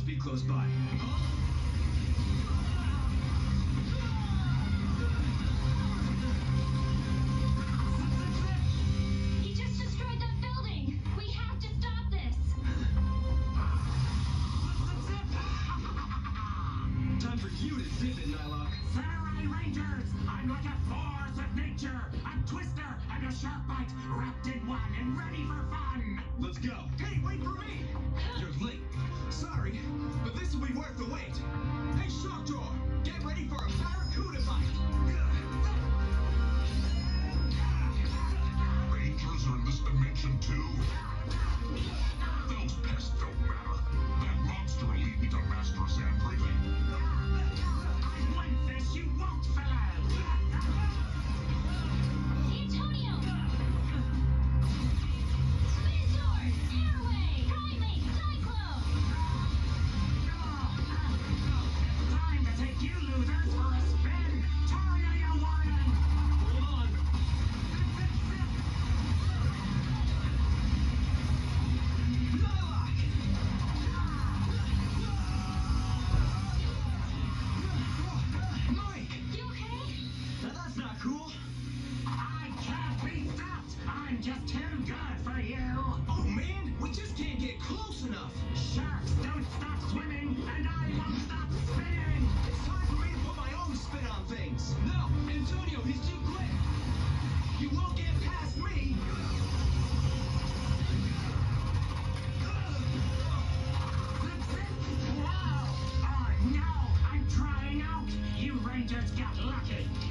He must be close by. He just destroyed the building. We have to stop this. Time for you to zip it, Nighlok. Samurai Rangers! I'm like a force of nature, a twister and a shark bite wrapped in one and ready for fun! Let's go. Just too good for you! Oh man, we just can't get close enough! Sharks don't stop swimming, and I won't stop spinning! It's time for me to put my own spin on things! No, Antonio, he's too quick. You won't get past me! Wow! Oh no! I'm trying out! You Rangers got lucky!